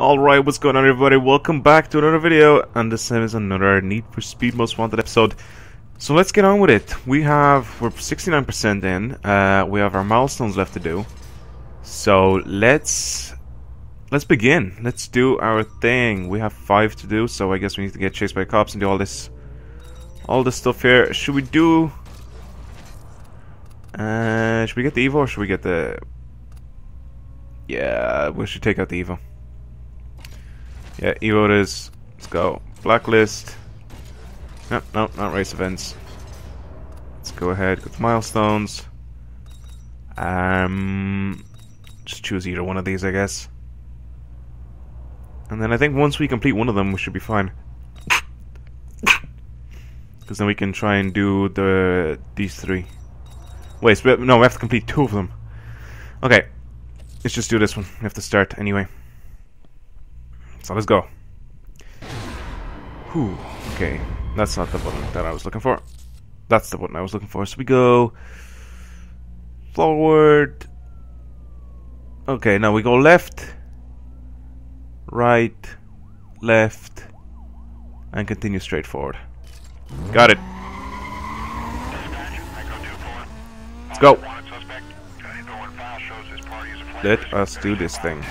Alright, what's going on everybody? Welcome back to another video, and this is another Need for Speed Most Wanted episode. So let's get on with it. We have, we're 69% in, uh, we have our milestones left to do. So let's, let's begin. Let's do our thing. We have five to do, so I guess we need to get chased by cops and do all this, all this stuff here. Should we do, uh, should we get the Evo or should we get the, yeah, we should take out the Evo. Yeah, is. Let's go. Blacklist. No, no, not race events. Let's go ahead, go to milestones. Um, just choose either one of these, I guess. And then I think once we complete one of them, we should be fine. Because then we can try and do the these three. Wait, so we, no, we have to complete two of them. Okay, let's just do this one. We have to start anyway. So let's go. Whew. Okay, that's not the button that I was looking for. That's the button I was looking for. So we go forward. Okay, now we go left, right, left, and continue straight forward. Got it. Let's go. Let us do this thing.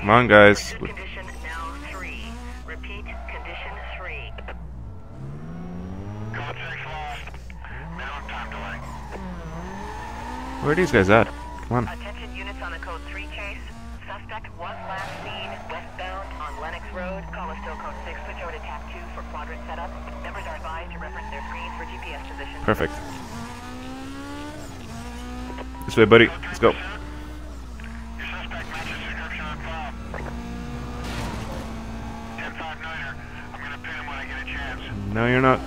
Come on, guys. Condition now three. Repeat, condition three. Where are these guys at? Come on. Attention units on the code 3 chase. Suspect was last seen westbound on Lennox Road. Call us still code 6. Switch over to TAC 2 for quadrant setup. Members are advised to reference their screens for GPS position. Perfect. This way, buddy. Let's go. No, you're not.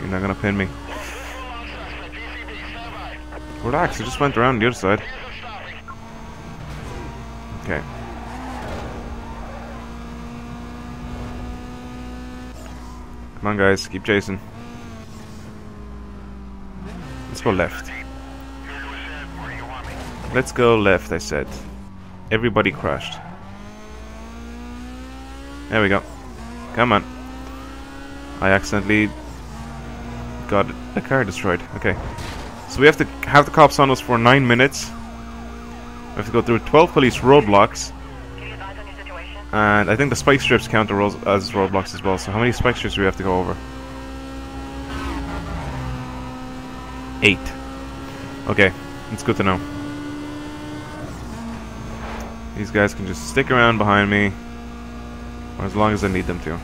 You're not gonna pin me. Relax, I just went around the other side. Okay. Come on, guys, keep chasing. Let's go left. Let's go left, I said. Everybody crashed. There we go. Come on. I accidentally got the car destroyed. Okay. So we have to have the cops on us for 9 minutes. We have to go through 12 police roadblocks. And I think the spike strips count as roadblocks as well. So how many spike strips do we have to go over? Eight. Okay, it's good to know. These guys can just stick around behind me. Or as long as I need them to.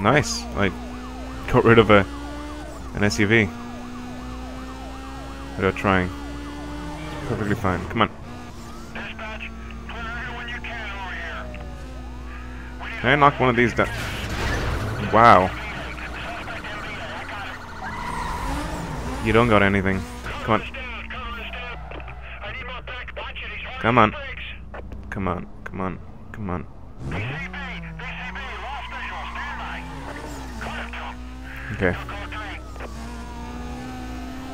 Nice. I got rid of a an SUV. Without trying. Perfectly fine. Come on. Can I knock one of these down? Wow. You don't got anything. Come on. Come on. Come on. Come on. Come on. Okay.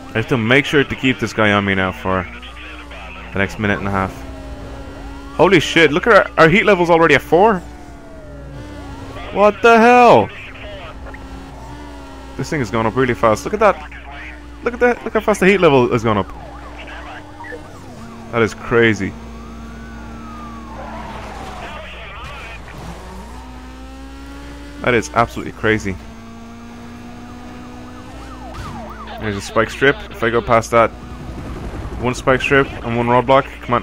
I have to make sure to keep this guy on me now for the next minute and a half. Holy shit, look at our, our heat level's already at 4. What the hell? This thing is going up really fast. Look at that. Look at that. Look how fast the heat level has gone up. That is crazy. That is absolutely crazy. There's a spike strip. If I go past that, one spike strip and one roadblock. Come on.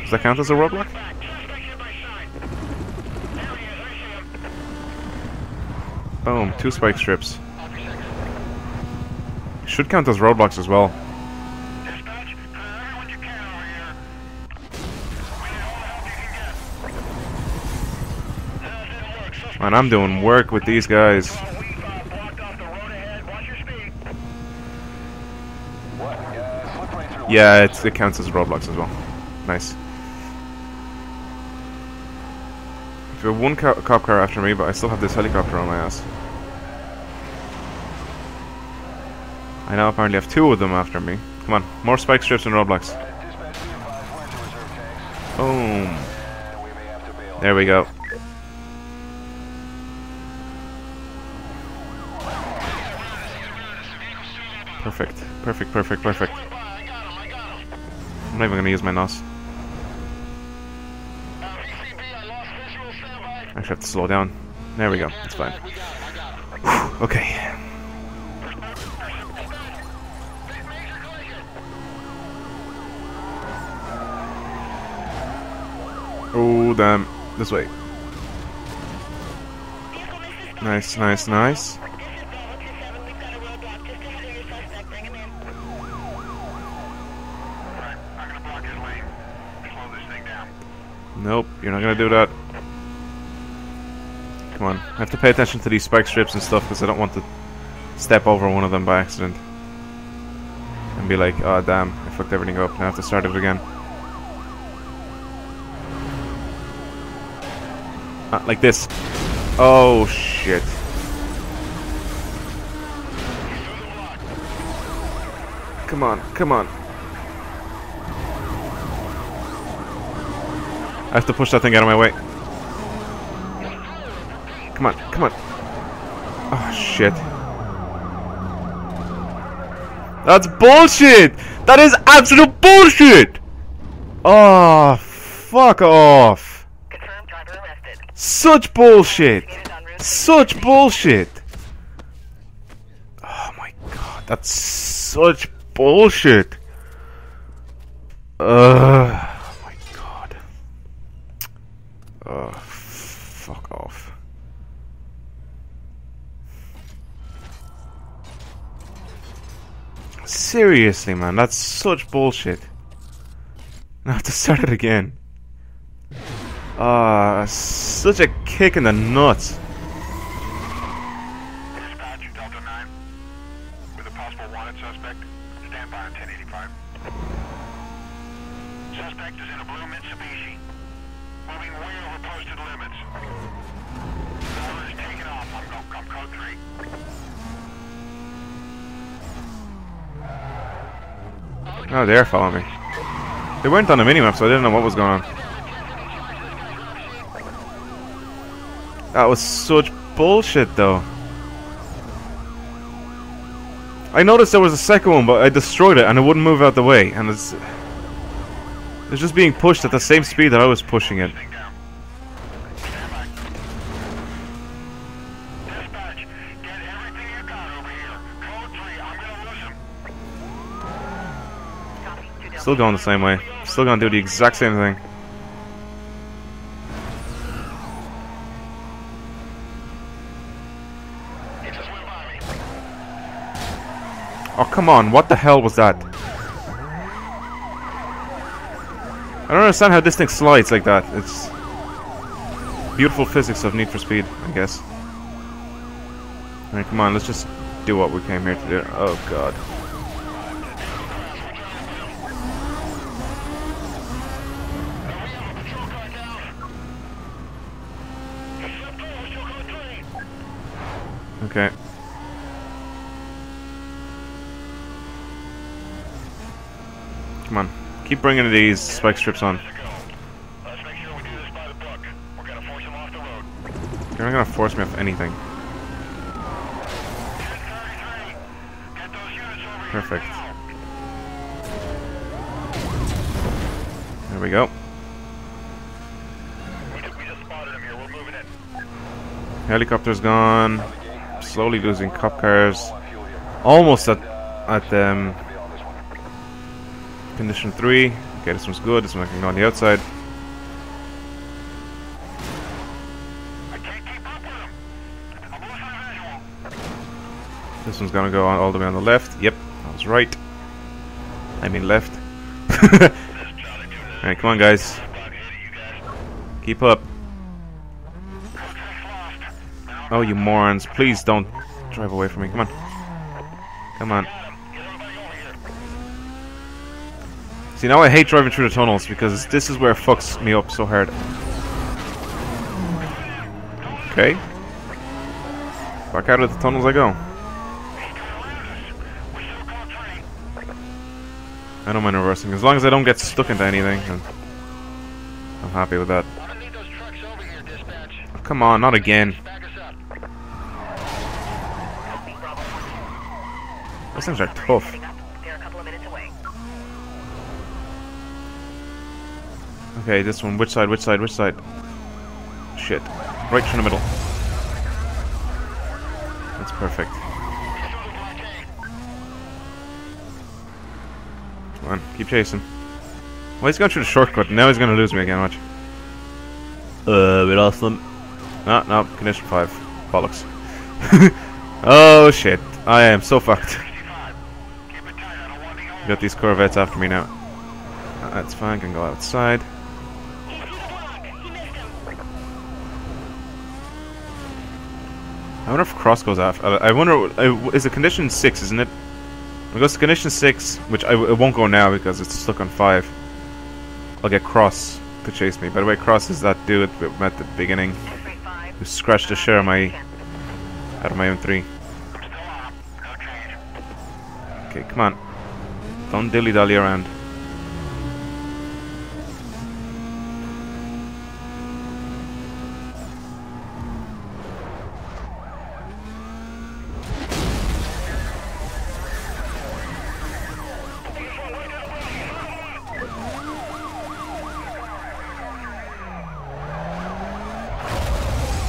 Does that count as a roadblock? Boom, two spike strips. Should count as roadblocks as well. Man, I'm doing work with these guys. Yeah, it's, it counts as roadblocks as well. Nice. If we have one co cop car after me, but I still have this helicopter on my ass. I now apparently have two of them after me. Come on, more spike strips and roadblocks. Boom. There we go. Perfect, perfect, perfect, perfect. I'm not even gonna use my NOS. I have to slow down. There we go, it's fine. okay. Oh, damn. This way. Nice, nice, nice. Nope, you're not gonna do that. Come on, I have to pay attention to these spike strips and stuff because I don't want to step over one of them by accident. And be like, oh damn, I fucked everything up, now I have to start it again. Ah, like this. Oh shit. Come on, come on. I have to push that thing out of my way. Come on, come on. Oh, shit. That's bullshit! That is absolute bullshit! Oh, fuck off. Such bullshit. Such bullshit. Oh my god, that's such bullshit. Ugh. Oh my god. Oh, fuck off. Seriously, man, that's such bullshit. I have to start it again. Ah, such a kick in the nuts. Dispatch, Delta 9. With a possible wanted suspect. Stand by on 1085. Suspect is in a blue Mitsubishi. Moving way over posted limits. Order is taken off. I'm, I'm code 3. Oh, they're following me. They weren't on the minimap, so I didn't know what was going on. That was such bullshit, though. I noticed there was a second one, but I destroyed it and it wouldn't move out the way, and it's it's just being pushed at the same speed that I was pushing it. Still going the same way. Still gonna do the exact same thing. Oh, come on. What the hell was that? I don't understand how this thing slides like that. It's beautiful physics of Need for Speed, I guess. Alright, come on. Let's just do what we came here to do. Oh, God. Okay. Come on. Keep bringing these spike strips on. You're not gonna force me off anything. 1033. Get those units over Perfect. There we go. Helicopter's gone. Slowly losing cop cars. Almost at at um condition three. Okay, this one's good. This one I can go on the outside. This one's gonna go on all the way on the left. Yep, I was right. I mean left. Alright, come on guys. Keep up. Oh, you morons. Please don't drive away from me. Come on. Come on. See, now I hate driving through the tunnels because this is where it fucks me up so hard. Okay. Back out of the tunnels I go. I don't mind reversing. As long as I don't get stuck into anything, I'm, happy with that. Oh, come on, not again. Back us up. Copy, Bravo 1. Those things are tough. Heading up. They're a couple of minutes away. Okay, this one. Which side? Which side? Which side? Shit. Right through the middle. That's perfect. Come on, keep chasing. Well, he's going through the shortcut. Now he's going to lose me again, watch. Uh, we lost them. No, no, condition 5. Bollocks. oh, shit. I am so fucked. 65. Keep it tight. I don't want to go. Got these Corvettes after me now. That's fine, can go outside. I wonder if cross goes off. I, wonder, uh, is it condition 6, isn't it? It goes to condition 6, which I, it won't go now because it's stuck on 5. I'll get cross to chase me. By the way, cross is that dude we met at the beginning X-ray 5. who scratched the share of my, out of my M3. Still on. No change. Okay, come on. Don't dilly-dally around.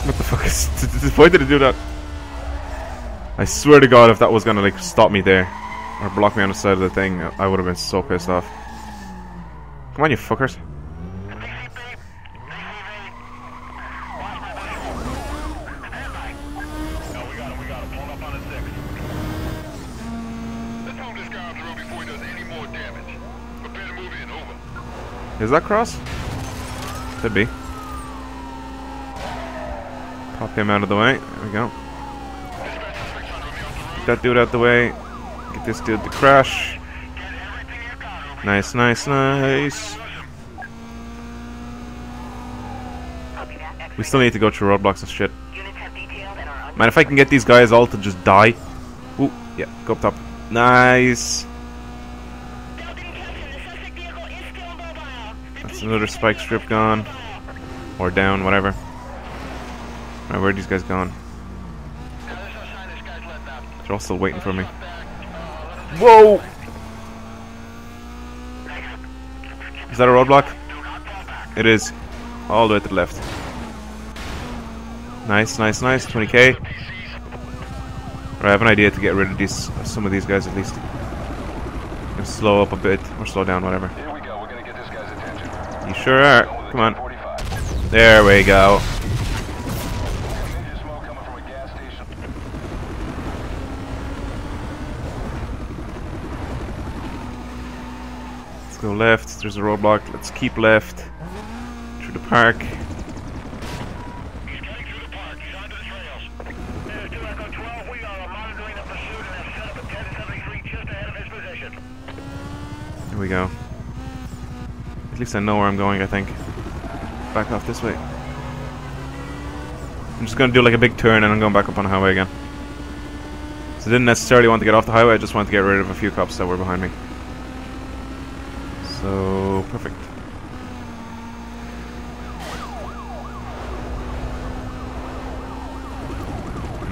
What the fuck is... Why did it do that? I swear to God, if that was gonna like stop me there or block me on the side of the thing, I would have been so pissed off. Come on, you fuckers! Is that cross? Could be. Pop him out of the way. There we go. Dispatch 600 me off the road. Get that dude out the way. Get this dude to crash. Nice, nice, nice. We still need to go through roadblocks and shit. Man, if I can get these guys all to just die. Ooh, yeah, go up top. Nice. That's another spike strip gone. Or down, whatever. Alright, where are these guys up. They're all still waiting for me. Back. Whoa! Is that a roadblock? It is. All the way to the left. Nice, nice, nice. 20k. Right, I have an idea to get rid of these, some of these guys at least. And slow up a bit, or slow down, whatever. Here we go. We're gonna get this guy's attention. You sure are. Come on. There we go. Engine smoke coming from a gas station. Let's go left. There's a roadblock. Let's keep left. Through the park. He's getting through the park. He's onto the trails. There's 2 Echo 12. We are monitoring the pursuit and have set up a 1073 just ahead of his position. Here we go. At least I know where I'm going, I think. Back off this way. I'm just gonna do like a big turn and I'm going back up on the highway again. So I didn't necessarily want to get off the highway, I just wanted to get rid of a few cops that were behind me. So, perfect.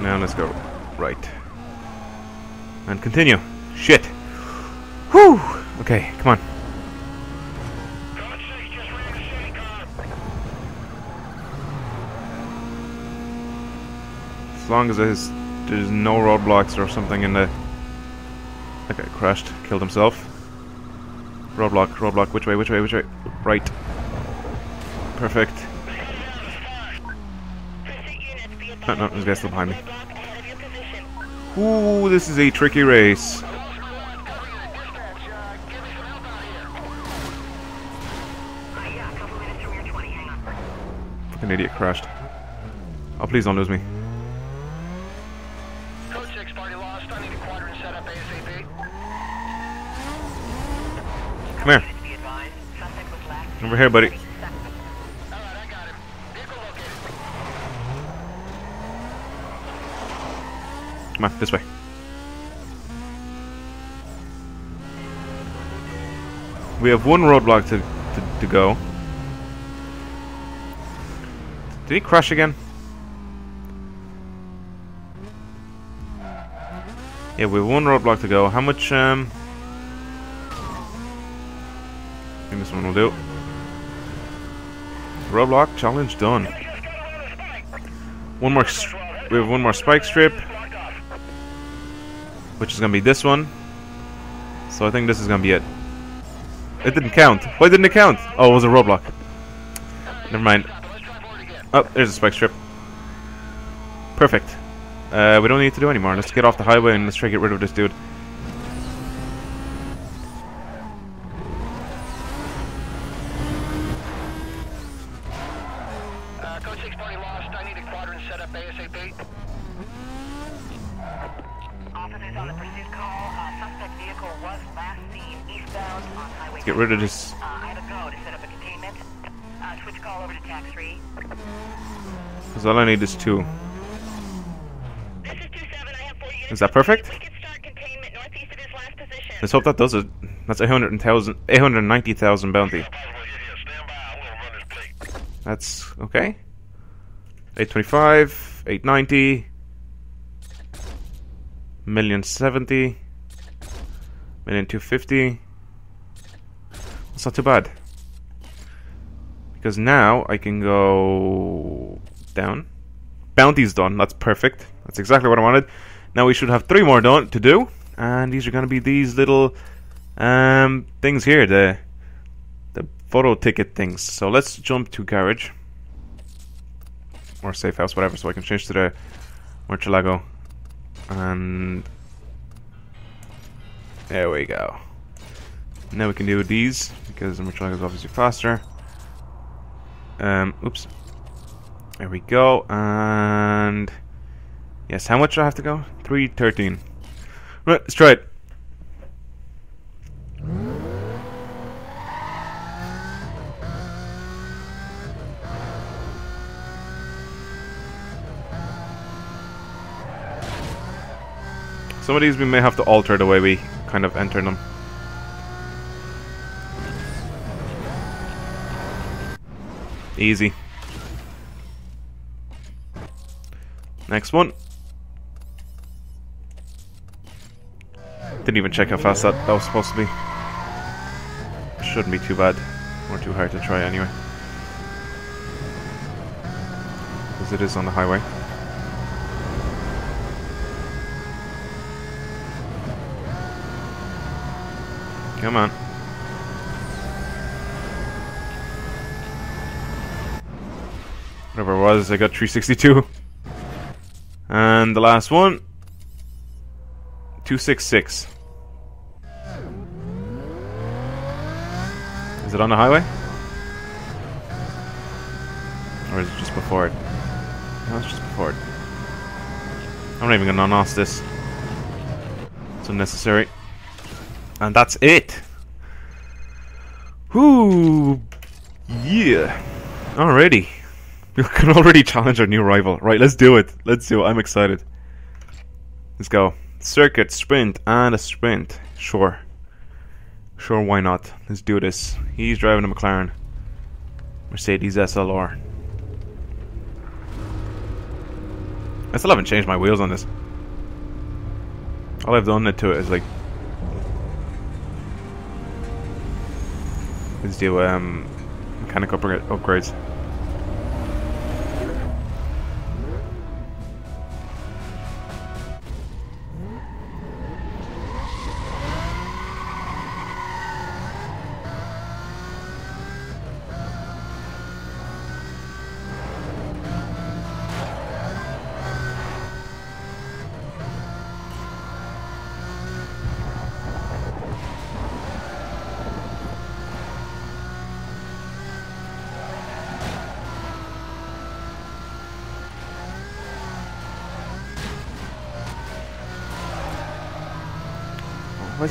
Now let's go right. And continue. Shit. Whew. Okay, come on. Code 6 just ran a city car. As long as there's, there's no roadblocks or something in the... Okay, crashed. Killed himself. Roadblock, roadblock. Which way, which way, which way? Right. Perfect. No, no, there's guys still behind me. Ooh, this is a tricky race. Yeah, a couple minutes from your 20. Hang on. Fucking idiot crashed. Oh, please don't lose me. Code 6 party lost. I need a quadrant set up ASAP. Come here. Over here, buddy. Come on, this way. We have one roadblock to, to, to go. Did he crash again? Yeah, we have one roadblock to go. How much, um... I think this one will do. Roadblock challenge done. One more. We have one more spike strip, which is gonna be this one. So I think this is gonna be it. It didn't count. Why didn't it count? Oh, it was a roadblock. Never mind. Oh, there's a spike strip. Perfect. Uh, we don't need to do anymore. Let's get off the highway and let's try to get rid of this dude. Uh, code 6 party lost. I need a quadrant set up ASAP. Officers on the pursuit call. Uh, suspect vehicle was last seen eastbound on Highway. Get rid of this. Uh, I have a go to set up a containment. Uh, switch call over to TAC three. Because all I need is two. This is two seven. I have four units. Is that perfect? We can start containment northeast of his last position. Let's hope that does it. That's 800,000 890,000 bounty. Possible hit here. Stand by. I will run this plate. That's okay. 825, 890, million 70, million 250. That's not too bad. Because now I can go down. Bounty's done. That's perfect. That's exactly what I wanted. Now we should have three more done to do, and these are going to be these little um, things here. The the photo ticket things. So let's jump to garage or safe house, whatever. So I can change to the Murcielago, and there we go. Now we can do these because the Murcielago is obviously faster. Um, oops. There we go, and yes, how much do I have to go? Three thirteen. Right, let's try it. Some of these we may have to alter the way we kind of enter them. Easy. Next one. Didn't even check how fast that, that was supposed to be. Shouldn't be too bad. Or too hard to try anyway. Because it is on the highway. Come on. Whatever it was, I got 362. And the last one 266. Is it on the highway? Or is it just before it? No, it's just before it. I'm not even gonna unask this. It's unnecessary. And that's it. Whoo! Yeah. Alrighty. We can already challenge our new rival. Right, let's do it. Let's do it. I'm excited. Let's go. Circuit, sprint, and a sprint. Sure. Sure, why not? Let's do this. He's driving a McLaren. Mercedes SLR. I still haven't changed my wheels on this. All I've done to it is like is do um mechanic upgra- upgrades.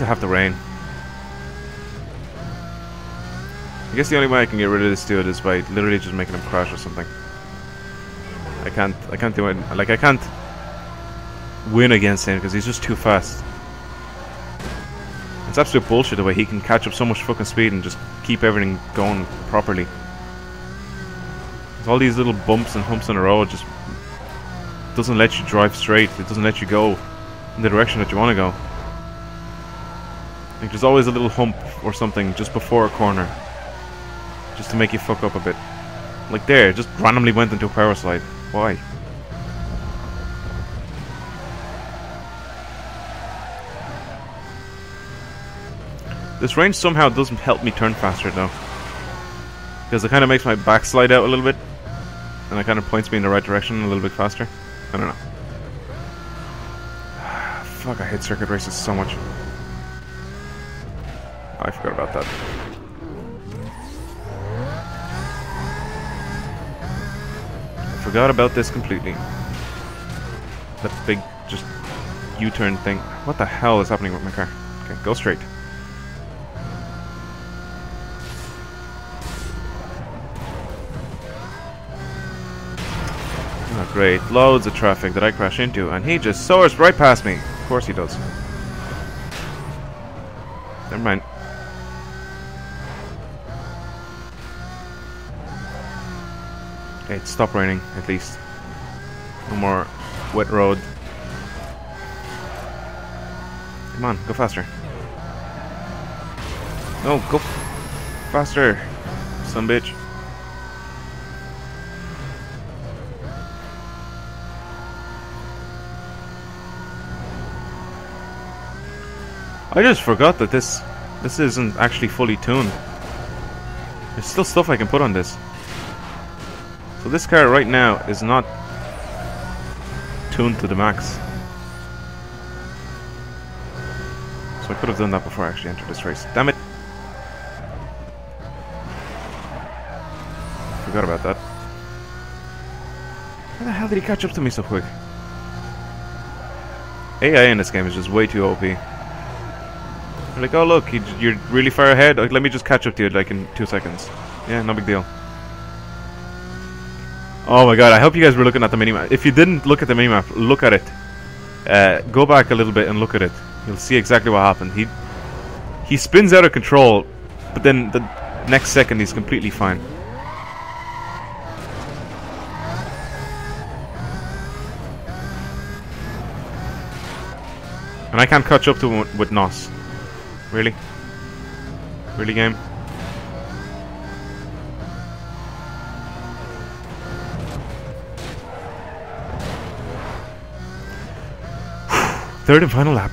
Have to rain? I guess the only way I can get rid of this dude is by literally just making him crash or something. I can't. I can't do it. Like I can't win against him because he's just too fast. It's absolute bullshit the way he can catch up so much fucking speed and just keep everything going properly. All these little bumps and humps in the road just doesn't let you drive straight. It doesn't let you go in the direction that you want to go. Like there's always a little hump or something just before a corner. Just to make you fuck up a bit. Like there, just randomly went into a power slide. Why? This range somehow doesn't help me turn faster though. Because it kind of makes my back slide out a little bit. And it kind of points me in the right direction a little bit faster. I don't know. Fuck, I hate circuit races so much. Oh, I forgot about that. I forgot about this completely. That big, just U-turn thing. What the hell is happening with my car? Okay, go straight. Oh, great. Loads of traffic that I crash into, and he just soars right past me. Of course he does. Never mind. Okay, it's stopped raining, at least. No more wet road. Come on, go faster. No, go faster, some bitch. I just forgot that this this isn't actually fully tuned. There's still stuff I can put on this. So this car right now is not tuned to the max. So I could have done that before I actually entered this race. Damn it! Forgot about that. How the hell did he catch up to me so quick? AI in this game is just way too OP. Like, oh look, you, you're really far ahead. Like, let me just catch up to you like in two seconds. Yeah, no big deal. Oh my god, I hope you guys were looking at the minimap. If you didn't look at the minimap, look at it. Uh, go back a little bit and look at it. You'll see exactly what happened. He he spins out of control, but then the next second he's completely fine. And I can't catch up to him with NOS. Really? Really, game? Third and final lap.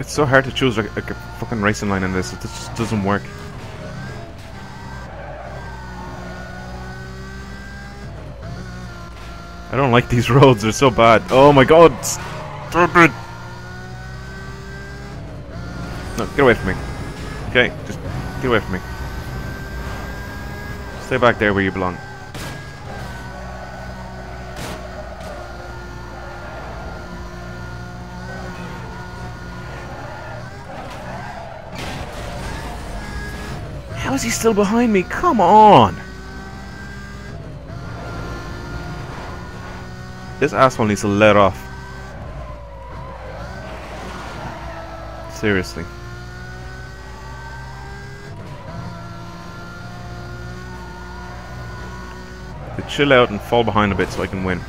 It's so hard to choose like, like a fucking racing line in this. It just doesn't work. I don't like these roads, they're so bad. Oh my god! Stop it! No, get away from me. Okay, just get away from me. Stay back there where you belong. How is he still behind me? Come on! This asshole needs to let off. Seriously. Chill out and fall behind a bit so I can win.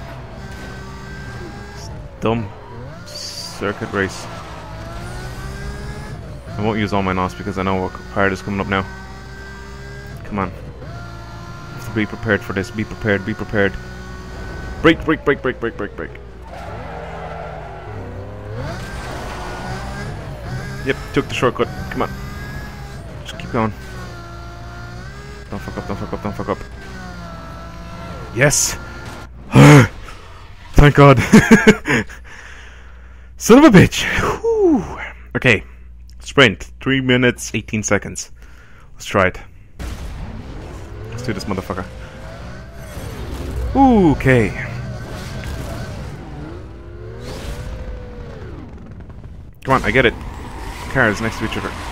It's dumb circuit race. I won't use all my NOS because I know what part is coming up now. Come on. Be prepared for this. Be prepared. Be prepared. Break, break, break, break, break, break, break. Yep, took the shortcut. Come on. Just keep going. Don't fuck up, don't fuck up, don't fuck up. Yes! Thank God. Son of a bitch! Whew. Okay. Sprint. 3 minutes, 18 seconds. Let's try it. Let's do this motherfucker. Okay. Come on, I get it. Cars next to each other.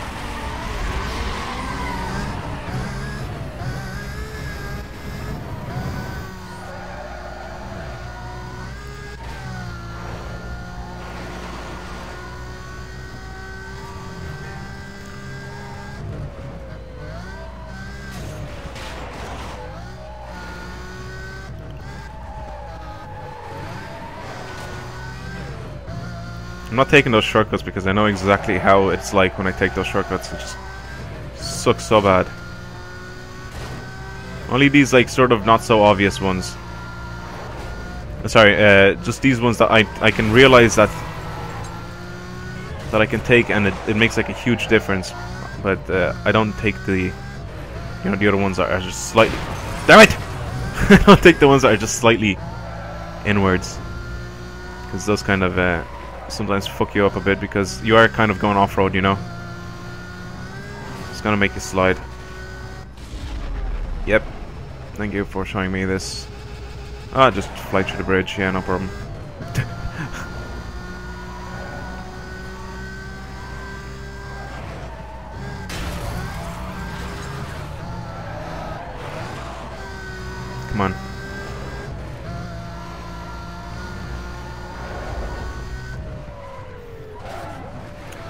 Not taking those shortcuts because I know exactly how it's like when I take those shortcuts. It just sucks so bad. Only these like sort of not so obvious ones. Uh, Sorry, uh, just these ones that I I can realize that that I can take and it, it makes like a huge difference. But uh, I don't take the you know the other ones that are just slightly. Damn it! I don't take the ones that are just slightly inwards because those kind of uh, sometimes fuck you up a bit because you are kind of going off road, you know. It's gonna make you slide. Yep. Thank you for showing me this. Ah, just fly through the bridge. Yeah, no problem.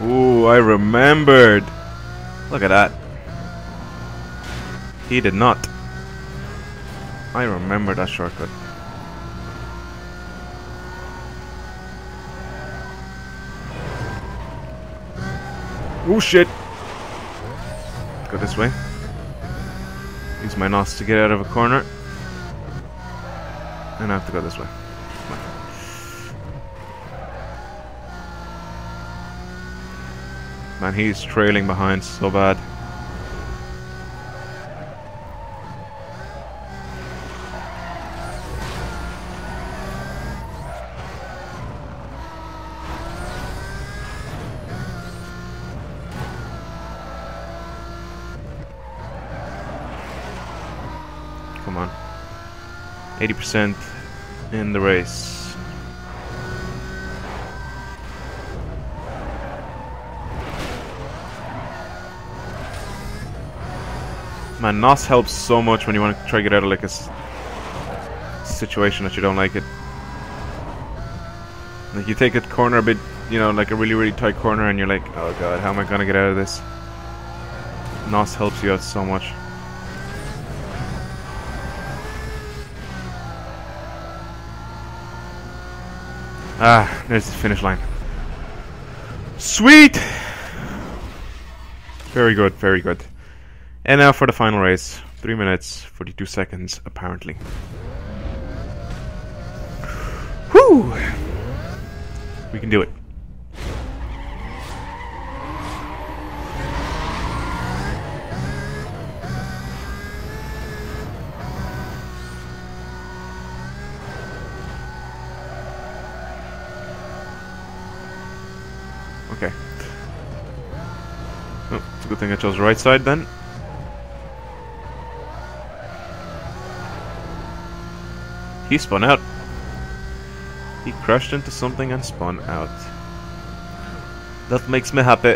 Ooh, I remembered. Look at that. He did not. I remember that shortcut. Oh shit! Go this way. Use my NOS to get out of a corner. And I have to go this way. Come on. Man, he's trailing behind so bad. Come on. 80% in the race. Man, NOS helps so much when you want to try to get out of like a situation that you don't like it. Like you take a corner a bit, you know, like a really really tight corner, and you're like, oh god, how am I gonna get out of this? NOS helps you out so much. Ah, there's the finish line. Sweet! Very good, very good. And now for the final race. 3 minutes, 42 seconds, apparently. Whew! We can do it. Okay. Oh, it's a good thing I chose the right side then. He spun out. He crashed into something and spun out. That makes me happy.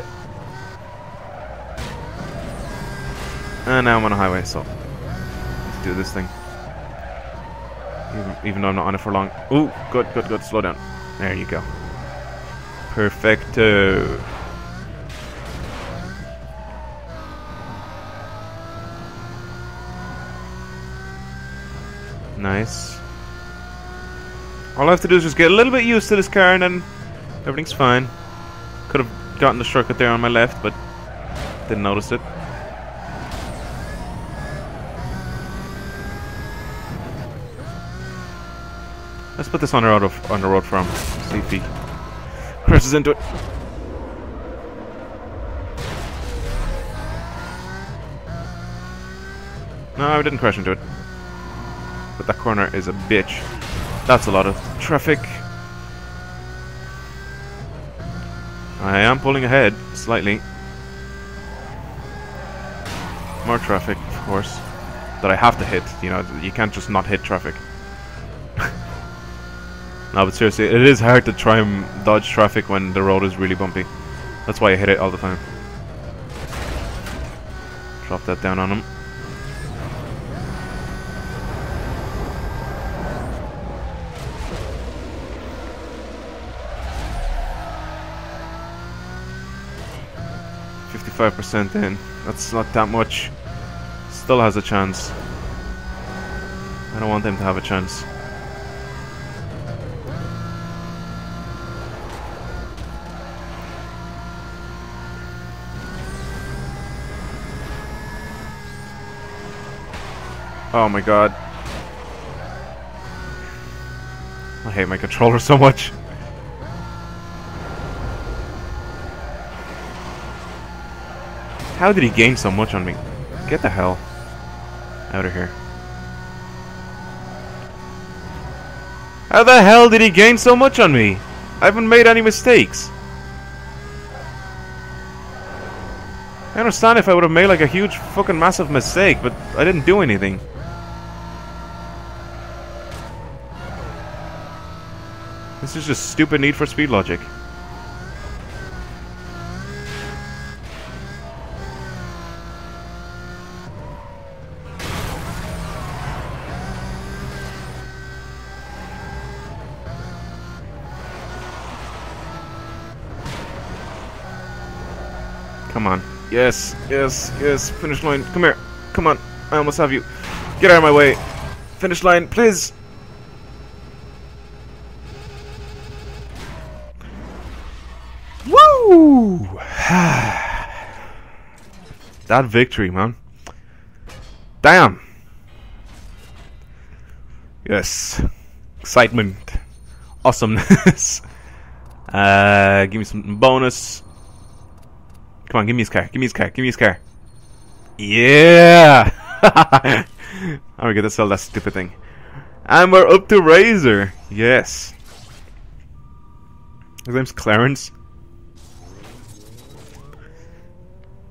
And now I'm on a highway, so let's do this thing. Even, even though I'm not on it for long. Ooh, good, good, good. Slow down. There you go. Perfecto. Nice. All I have to do is just get a little bit used to this car and then everything's fine. Could have gotten the shortcut there on my left, but didn't notice it. Let's put this on the road of, on the road for him. See if he crashes into it. No, I didn't crash into it. But that corner is a bitch. That's a lot of traffic. I am pulling ahead, slightly. More traffic, of course. That I have to hit, you know, you can't just not hit traffic. no, but seriously, it is hard to try and dodge traffic when the road is really bumpy. That's why I hit it all the time. Drop that down on him. 25% in. That's not that much. Still has a chance. I don't want them to have a chance. Oh my god. I hate my controller so much. How did he gain so much on me? Get the hell out of here. How the hell did he gain so much on me? I haven't made any mistakes. I understand if I would have made like a huge fucking massive mistake, but I didn't do anything. This is just stupid Need for Speed logic. Yes, yes, yes. Finish line. Come here. Come on. I almost have you. Get out of my way. Finish line, please. Woo! that victory, man. Damn. Yes. Excitement. Awesomeness. uh, give me some bonus. Come on, give me his car. Give me his car. Give me his car. Yeah! I'm gonna sell that stupid thing. And we're up to Razor. Yes. His name's Clarence.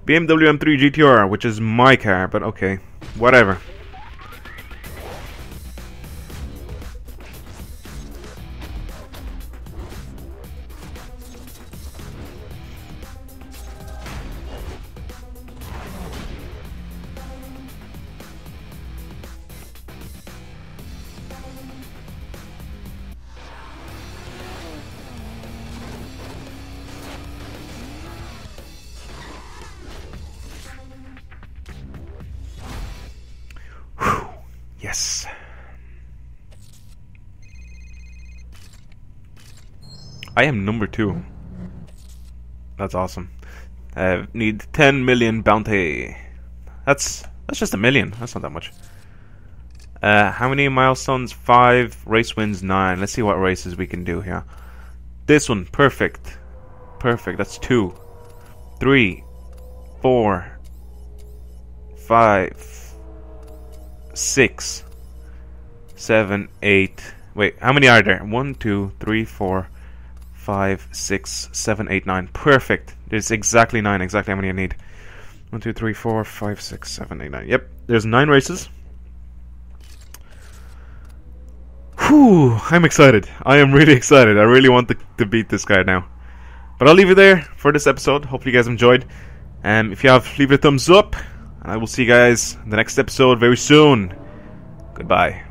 BMW M3 GTR, which is my car, but okay. Whatever. Yes. I am number two. That's awesome. Uh, need 10 million bounty. That's that's just a million. That's not that much. Uh, how many milestones? Five. Race wins nine. Let's see what races we can do here. This one, perfect. Perfect. That's two. Three. Four. Five. Six. Seven. Eight. Wait, how many are there? One, two, three, four, five, six, seven, eight, nine. Perfect. There's exactly nine. Exactly how many I need. One, two, three, four, five, six, seven, eight, nine. Yep, there's nine races. Whew, I'm excited. I am really excited. I really want to, to beat this guy now. But I'll leave it there for this episode. Hopefully you guys enjoyed. Um, if you have, leave it a thumbs up. And I will see you guys in the next episode very soon. Goodbye.